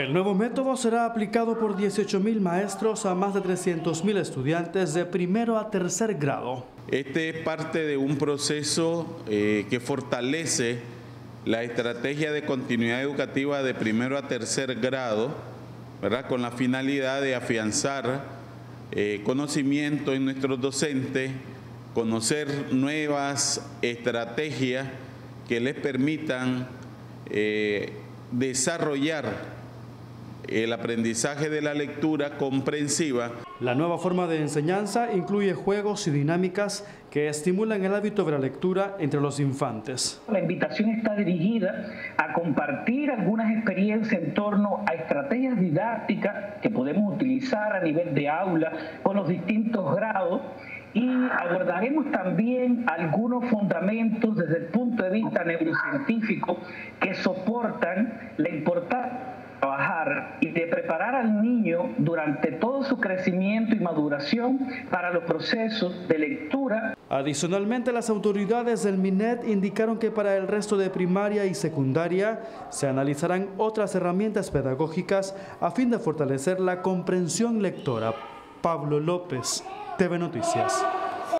El nuevo método será aplicado por 18.000 maestros a más de 300.000 estudiantes de primero a tercer grado. Este es parte de un proceso eh, que fortalece la estrategia de continuidad educativa de primero a tercer grado, ¿verdad? con la finalidad de afianzar eh, conocimiento en nuestros docentes, conocer nuevas estrategias que les permitan eh, desarrollar el aprendizaje de la lectura comprensiva. La nueva forma de enseñanza incluye juegos y dinámicas que estimulan el hábito de la lectura entre los infantes. La invitación está dirigida a compartir algunas experiencias en torno a estrategias didácticas que podemos utilizar a nivel de aula con los distintos grados y abordaremos también algunos fundamentos desde el punto de vista neurocientífico que soportan la importancia al niño durante todo su crecimiento y maduración para los procesos de lectura. Adicionalmente, las autoridades del MINET indicaron que para el resto de primaria y secundaria se analizarán otras herramientas pedagógicas a fin de fortalecer la comprensión lectora. Pablo López, TV Noticias.